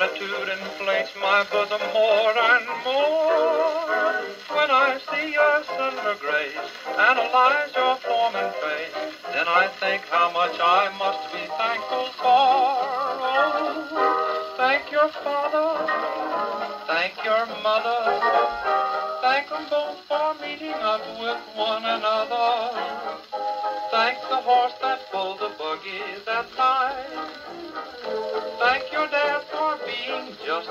gratitude inflates my bosom more and more. When I see your slender grace, analyze your form and face, then I think how much I must be thankful for. Oh, thank your father, thank your mother, thank them both for meeting up with one another. Thank the horse that pulled the buggy that night.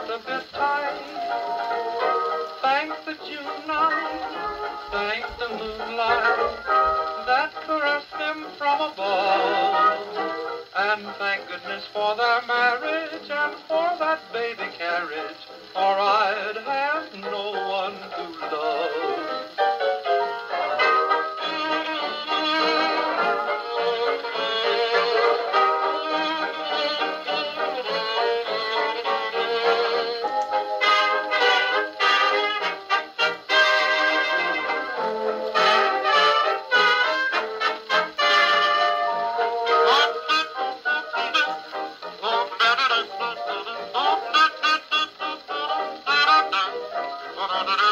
Just a bit tight. Thank the June night. Thank the moonlight that caressed them from above. And thank goodness for their marriage and for that baby carriage, or I'd Da da da da.